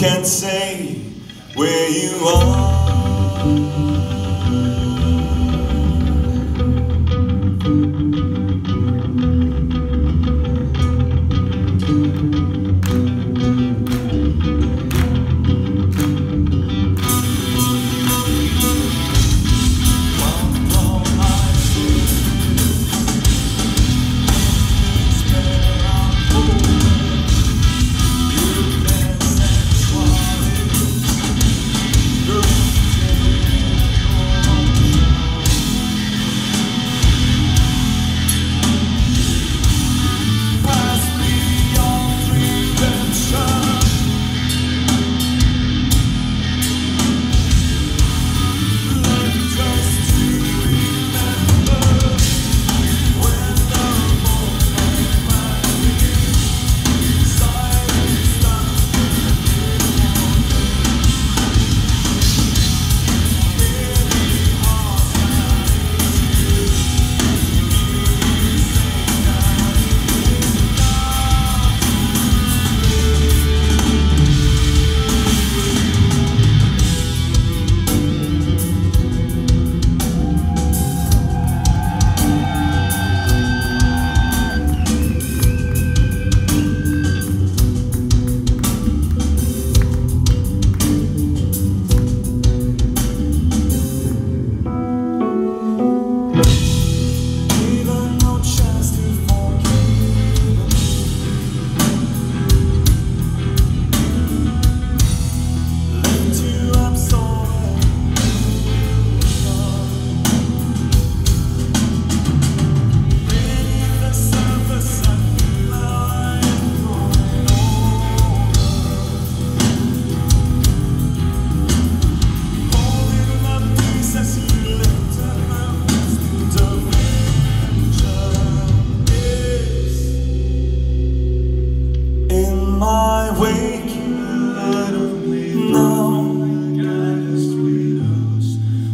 can't say where you are.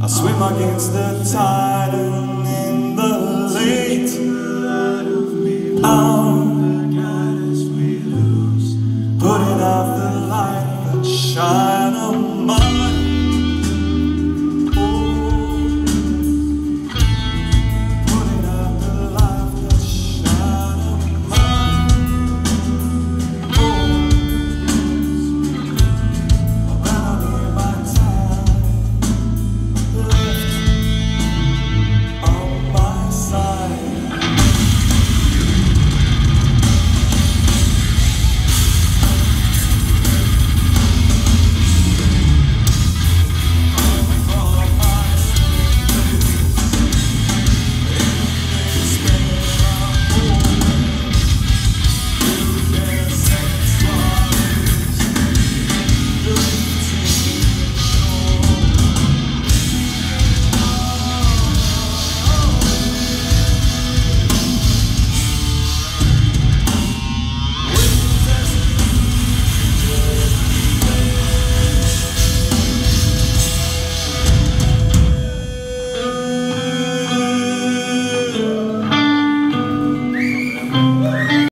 I swim against the tide in the late. Out